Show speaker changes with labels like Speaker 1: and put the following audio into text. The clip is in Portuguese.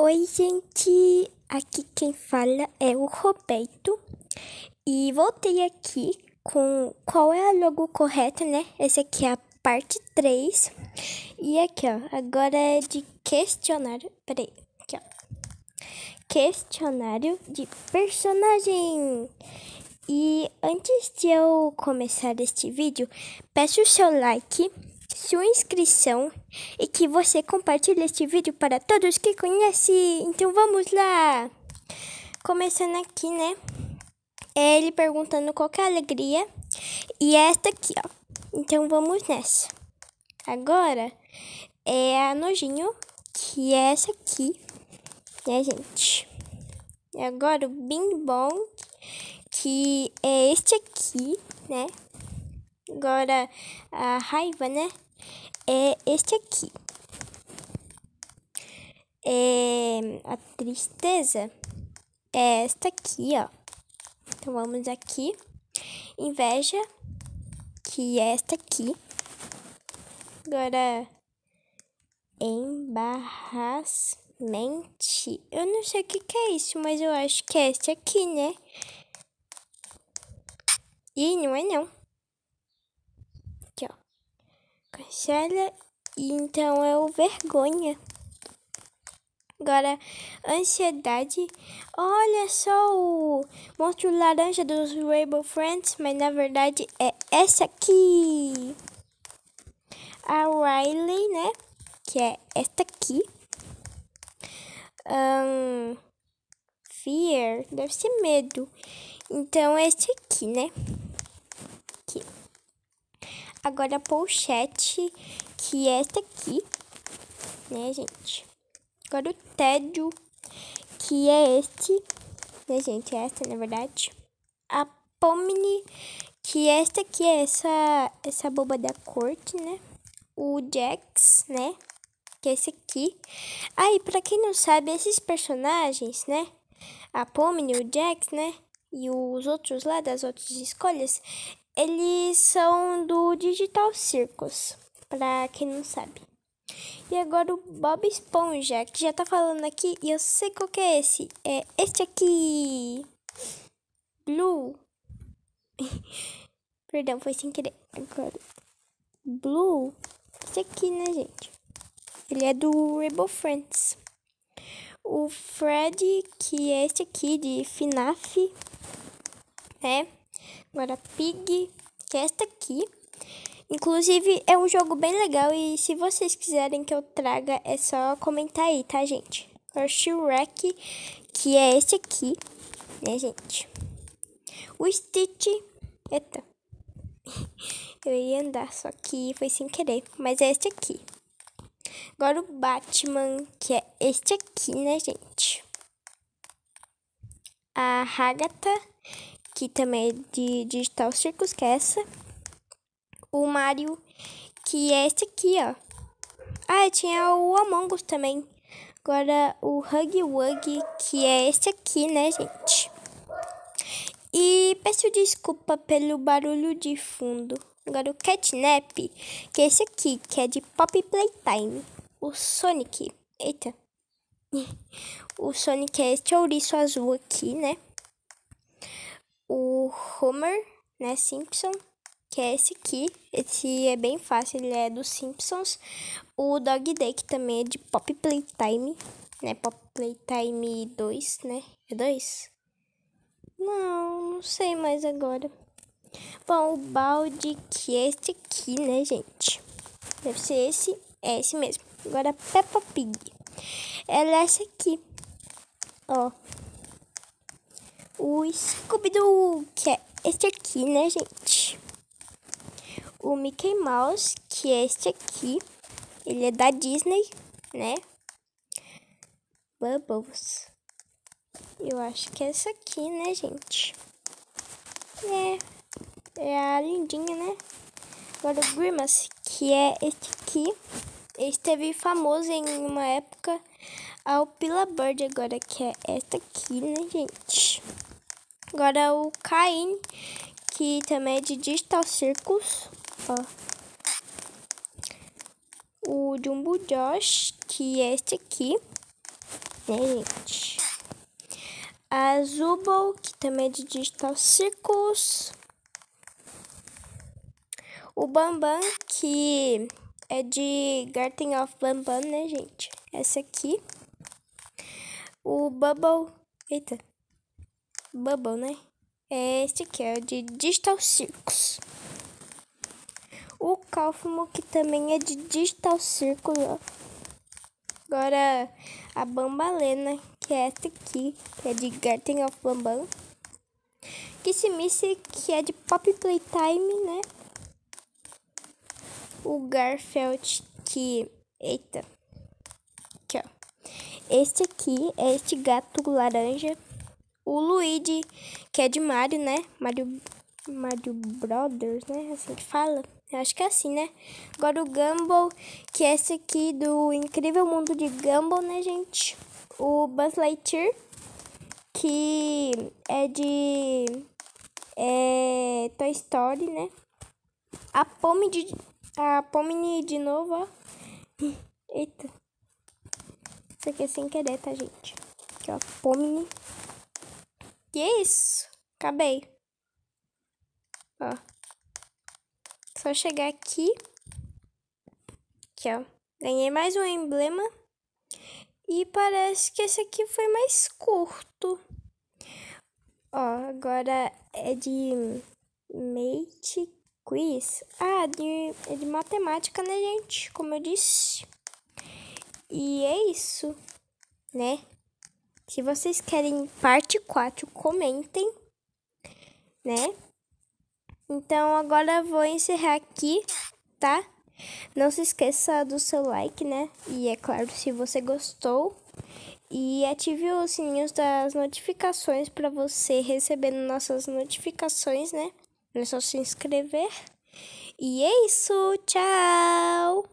Speaker 1: Oi, gente! Aqui quem fala é o Roberto e voltei aqui com qual é a logo correta, né? Esse aqui é a parte 3 e aqui, ó, agora é de questionário. Peraí, aqui, ó. Questionário de personagem. E antes de eu começar este vídeo, peço o seu like sua inscrição e que você compartilhe este vídeo para todos que conhecem. Então vamos lá! Começando aqui, né? É ele perguntando qual é a alegria. E é esta aqui, ó. Então vamos nessa. Agora é a nojinho, que é essa aqui, né, gente? E agora o bing bong, que é este aqui, né? Agora a raiva, né? É este aqui. É, a tristeza é esta aqui, ó. Então vamos aqui. Inveja, que é esta aqui. Agora, embarrasmente. Eu não sei o que, que é isso, mas eu acho que é este aqui, né? E não é não. Cancela e então é o vergonha. Agora, ansiedade. Olha só o monstro laranja dos Rainbow Friends, mas na verdade é essa aqui. A Riley, né? Que é esta aqui. Um, fear, deve ser medo. Então é esse aqui, né? Agora a pochete, que é esta aqui, né, gente? Agora o tédio, que é este, né, gente? É esta, na verdade. A pomni, que é esta aqui, é essa, essa boba da corte, né? O Jax, né? Que é esse aqui. Aí, ah, pra quem não sabe, esses personagens, né? A Pomni, o Jax, né? E os outros lá das outras escolhas, eles são do Digital Circus, para quem não sabe. E agora o Bob Esponja, que já tá falando aqui, e eu sei qual que é esse. É este aqui. Blue. Perdão, foi sem querer. Agora. Blue. Esse aqui, né, gente? Ele é do Rainbow Friends. O Fred, que é este aqui de FNAF, né? Agora, Pig, que é esta aqui. Inclusive, é um jogo bem legal e se vocês quiserem que eu traga, é só comentar aí, tá, gente? O Shrek, que é esse aqui, né, gente? O Stitch... Eita. Eu ia andar, só que foi sem querer. Mas é este aqui. Agora o Batman, que é este aqui, né, gente? A Agatha, que também é de Digital Circus, que é essa. O Mario, que é esse aqui, ó. Ah, tinha o Among Us também. Agora o Hug Wug, que é esse aqui, né, gente? E peço desculpa pelo barulho de fundo. Agora o Catnap, que é esse aqui, que é de Pop Playtime. O Sonic. Eita. O Sonic é este ouriço azul aqui, né? O Homer, né, Simpson, que é esse aqui. Esse é bem fácil, ele é dos Simpsons. O Dog Day, que também é de Pop Playtime, né, Pop Playtime 2, né, é 2? Não, não sei mais agora. Bom, o balde, que é esse aqui, né, gente? Deve ser esse, é esse mesmo. Agora, Peppa Pig. Ela é essa aqui, ó o Scooby-Doo, que é este aqui, né, gente? O Mickey Mouse, que é este aqui. Ele é da Disney, né? Bubbles. Eu acho que é essa aqui, né, gente? É, é a lindinha, né? Agora o Grimace, que é este aqui. Ele esteve famoso em uma época ao Pila Bird agora, que é esta aqui, né, gente? Agora o Caim, que também é de Digital Circus. Ó. O Jumbo Josh, que é este aqui. né, gente? A Zubol, que também é de Digital Circus. O Bambam, que é de Garden of Bambam, né, gente? Essa aqui. O Bubble. Eita. Bubble, né? É esse aqui, é de Digital Circus. O Cálfumo, que também é de Digital Circus, ó. Agora, a Bambalena, que é essa aqui, que é de Garden of Bambam. Kissimiss, que é de Pop Playtime, né? o Garfield que. Eita. Aqui, ó. Este aqui é este gato laranja. O Luigi, que é de Mario, né? Mario, Mario Brothers, né? Assim que fala. Eu acho que é assim, né? Agora o Gumball, que é esse aqui do Incrível Mundo de Gumball, né, gente? O Buzz Lightyear, que é de é, Toy Story, né? A Pome de a Pomni de novo, ó. Eita. Isso aqui é sem querer, tá, gente? Aqui, ó. Pomni. Que isso? Acabei. Ó. Só chegar aqui. Aqui, ó. Ganhei mais um emblema. E parece que esse aqui foi mais curto. Ó, agora é de Mate quiz? Ah, de, é de matemática, né, gente? Como eu disse. E é isso, né? Se vocês querem parte 4, comentem, né? Então, agora eu vou encerrar aqui, tá? Não se esqueça do seu like, né? E é claro, se você gostou. E ative os sininhos das notificações para você receber nossas notificações, né? É só se inscrever. E é isso, tchau!